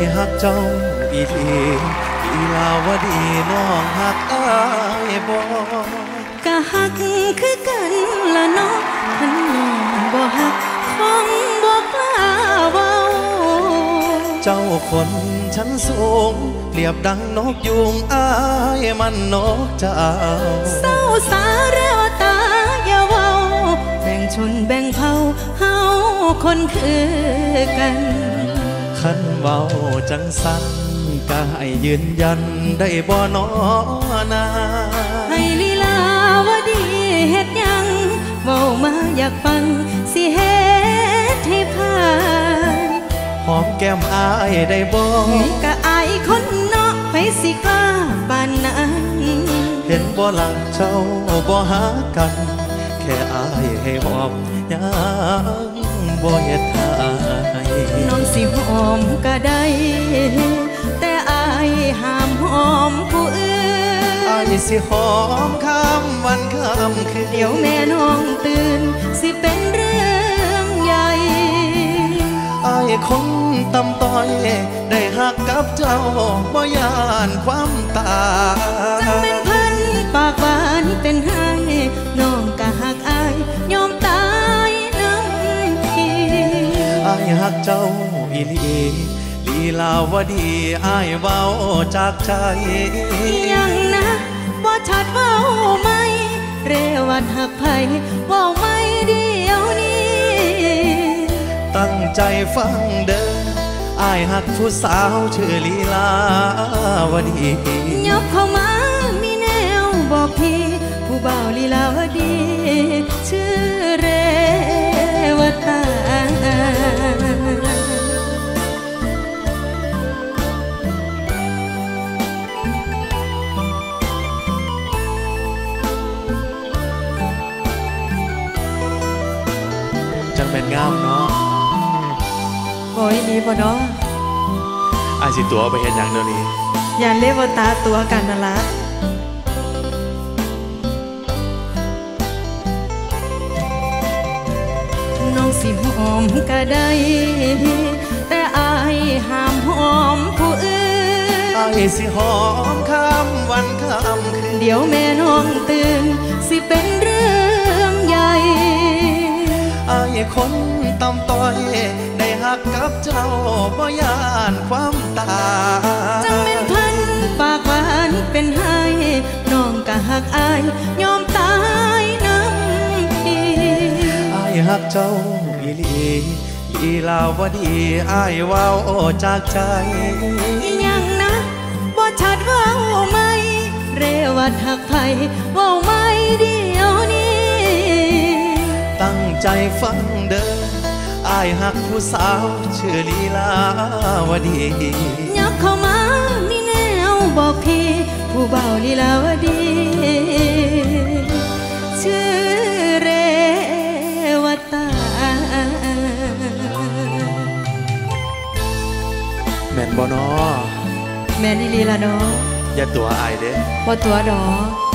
เจ้าอีหลีอีลาวดีน้องหักอายบ่กะหักคือกันละเนาะคันน้องบ่หักคงบ่กล้าเว้าเจ้าคนชั้นสูงเปรียบดังนกยุงอายมันนกเจ้าเศร้าสาเรวตาอย่าเว้าแบ่งชนแบ่งเผ่าเฮาคนคือกัน ขันเว้าจังสันก็ให้ยืนยันได้บ่นอนาให้ลีลาวดีเฮ็ดหยังเว้ามาอยากฟังสิเฮ็ดให้ผ่านหอมแก้มอายได้บ่กะอายคนเนาะไปสิกล้าปานนั้นเห็นบ่หลังเจ้าบ่หากันแค่ อายให้หอมยังบ่เฮ็ดให้น้องสิหอมก็ได้ แต่อายห้ามหอมผู้อื่อานยสิหอมข้ามวันข้ามคืนเดี๋ยวแม่น้องตื่น สิเป็นเรื่องใหญ่อายคงตำต้อย ได้หักกับเจ้าบ่ยานความตาจังเป็นเพันปากหวานเป็นให้น้ายหักเจ้าอีหลีลีลาวดีอายเว้าจากใจยังนะบ่ชัดเว้าไหม เรวัดหักไผเว้าไม่เดียวนี้ ตั้งใจฟังเด้ออายหักผู้สาวชื่อลีลาวดียกเข้ามามีแนวบอกพี่ ผู้บ่าวลีลาวดี ชื่อเร จังเป็นงามเนาะโอ้ยดีบ่เนาะอายสิตัวไปเห็นอย่างเดี๋ยวนี้ อย่าเรียกว่าตาตัวกันนะละน้องสิหอมก็ได้ แต่อายห้ามหอมผู้อื่นอายสิหอมข้ามวันข้ามคืนเดี๋ยวแม่น้องตื่น สิเป็นเรื่อง คนตำต้อย ได้หักกับเจ้าบ่ยานความตาจังเป็นพันปากหวานเป็นให้น้องก็หักอาย ยอมตายน้ำทีอายหักเจ้าอีหลีลีลาวดีอายเว้าจากใจอีหยังนะบ่ชัดเว่าไหมเรวัดหักไผเว่าไม่เดียวนี้ ตั้งใจฟังเด้ออายหักผู้สาวชื่อลีลาวดียับเข้ามามีแนวบอกพี่ผู้เบาลีลาวดี ชื่อเรวตาแม่นบ่นอแม่นี่ลีละเนาะอย่าตัวอายเด้ว่าตัวดอก